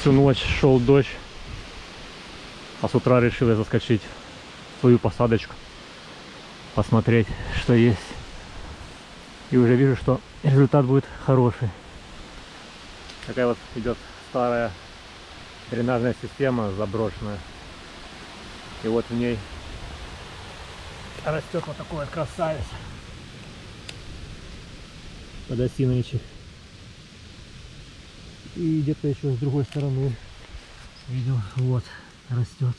Всю ночь шел дождь, а с утра решил я заскочить в свою посадочку, посмотреть, что есть. И уже вижу, что результат будет хороший. Такая вот идет старая дренажная система заброшенная. И вот в ней растет вот такой вот красавец. Подосиновичек. И где-то еще с другой стороны видел, вот, растет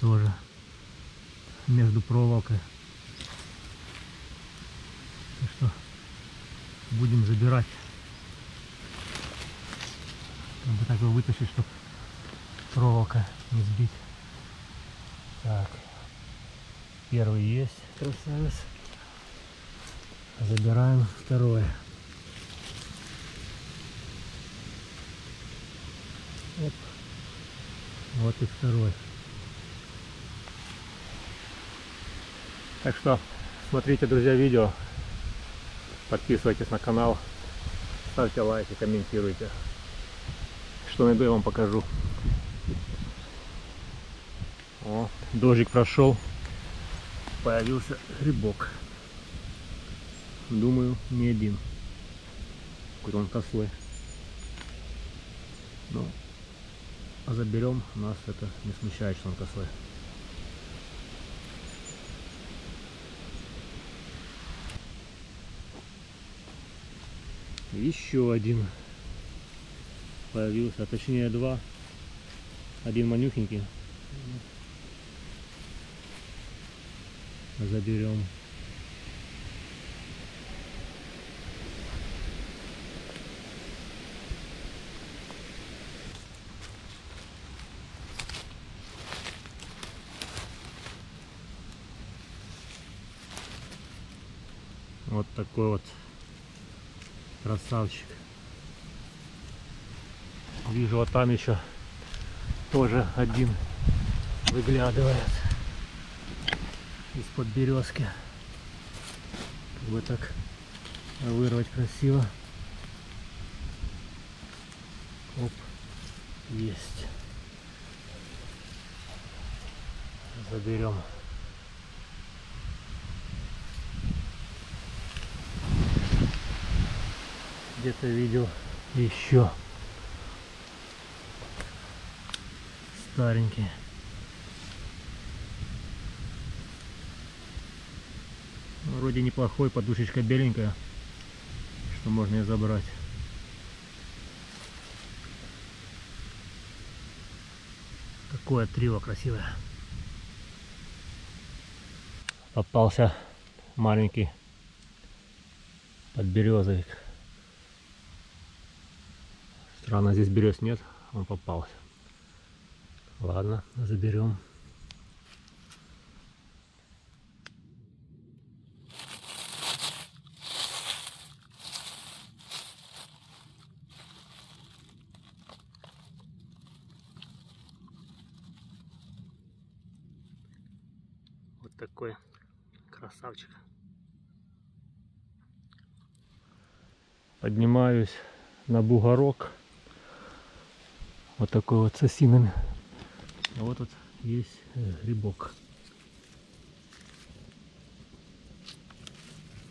тоже между проволокой. Так что будем забирать. Надо так его вытащить, чтобы проволока не сбить. Так, первый есть, красавец. Забираем второе. Вот и второй. Так что смотрите, друзья, видео. Подписывайтесь на канал. Ставьте лайки, комментируйте. Что найду, я вам покажу. О, дождик прошел. Появился грибок. Думаю, не один. Какой-то он косой. Ну, заберем, нас это не смущает, что он косой. Еще один появился, а точнее два. Один манюхенький. Заберем. Вот такой вот красавчик. Вижу, вот там еще тоже один выглядывает из-под березки. Как бы так вырвать красиво. Оп, есть. Заберем. Где-то видел еще старенький. Вроде неплохой, подушечка беленькая, что можно и забрать. Какое трио красивое. Попался маленький подберезовик. Странно, здесь берез нет, он попался. Ладно, заберем. Вот такой красавчик. Поднимаюсь на бугорок. Вот такой вот с осинами. А вот тут есть э, грибок.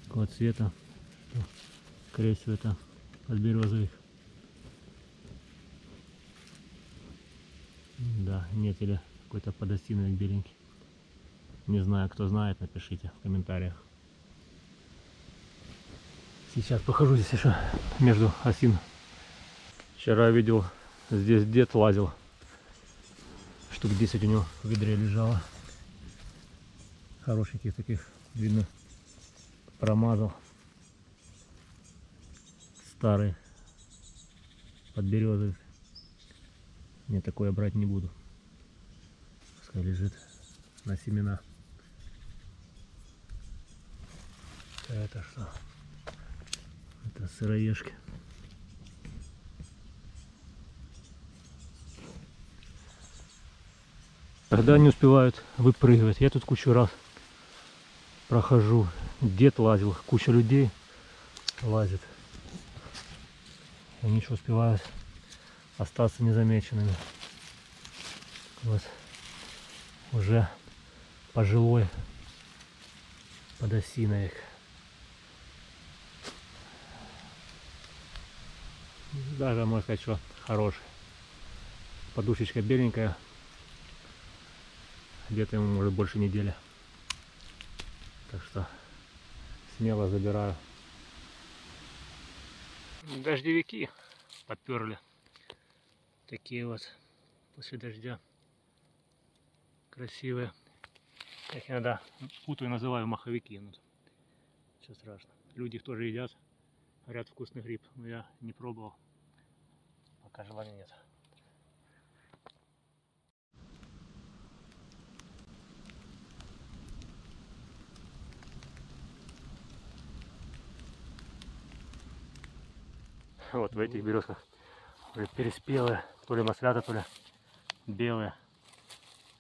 Такого цвета. Скорее всего это подберезовик. Да, нет, или какой-то подостиновик беленький. Не знаю, кто знает, напишите в комментариях. Сейчас похожу здесь еще между осин. Вчера видел, здесь дед лазил. Штук 10 у него в ведре лежало. Хорошеньких таких, видно, промазал. Старый подберезовик. Не такое брать не буду. Пускай лежит на семена. Это что? Это сыроежки. Когда они успевают выпрыгивать. Я тут кучу раз прохожу. Дед лазил, куча людей лазит. Они еще успевают остаться незамеченными. Вот уже пожилой подосиновик. Даже можно сказать, что хороший. Подушечка беленькая. Где-то ему может больше недели. Так что смело забираю. Дождевики поперли. Такие вот после дождя. Красивые. Я их иногда путаю, называю маховики. Ну, ничего страшно. Люди их тоже едят. Говорят, вкусный гриб. Но я не пробовал. Пока желания нет. Вот в этих березках уже переспелые, то ли маслята, то ли белые.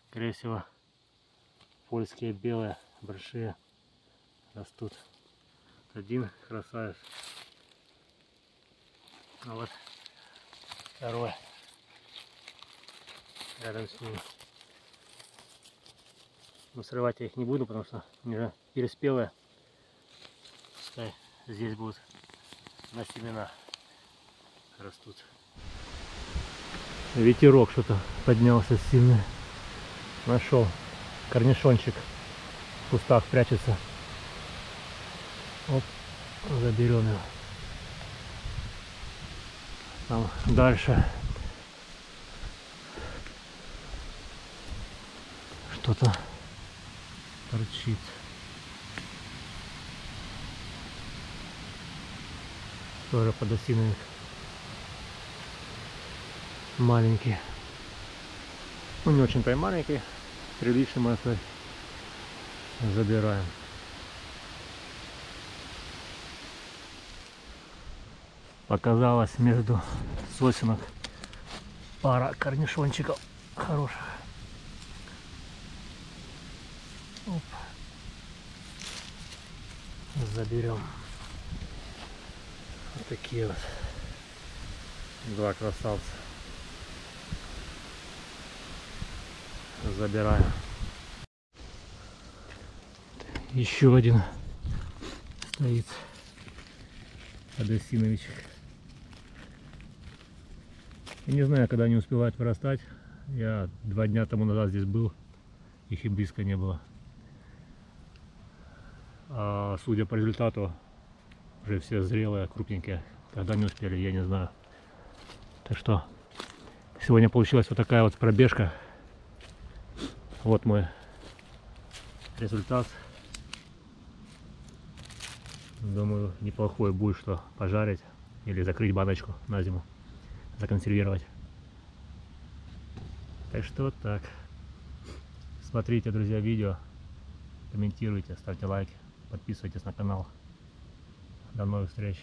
Скорее всего, польские белые, большие растут. Один красавец. А вот второй рядом с ним. Но срывать я их не буду, потому что они уже переспелые. Пускай здесь будут на семена растут. Ветерок что-то поднялся сильный. Нашел корнишончик в кустах прячется. Оп, заберем его. Там дальше что-то торчит. Тоже подосиновик маленький. Ну не очень-то и маленький, приличный можно сказать. Забираем. Показалось между сосенок пара корнишончиков хороших. Оп. Заберем. Вот такие вот два красавца. Забираю. Еще один стоит подосиновичек. Я не знаю, когда они успевают вырастать. Я два дня тому назад здесь был, их и близко не было. А судя по результату, уже все зрелые, крупненькие. Когда не успели, я не знаю. Так что сегодня получилась вот такая вот пробежка вот мой результат. Думаю, неплохой будет, что пожарить или закрыть баночку на зиму, законсервировать. Так что вот так. Смотрите, друзья, видео, комментируйте, ставьте лайки, подписывайтесь на канал. До новых встреч!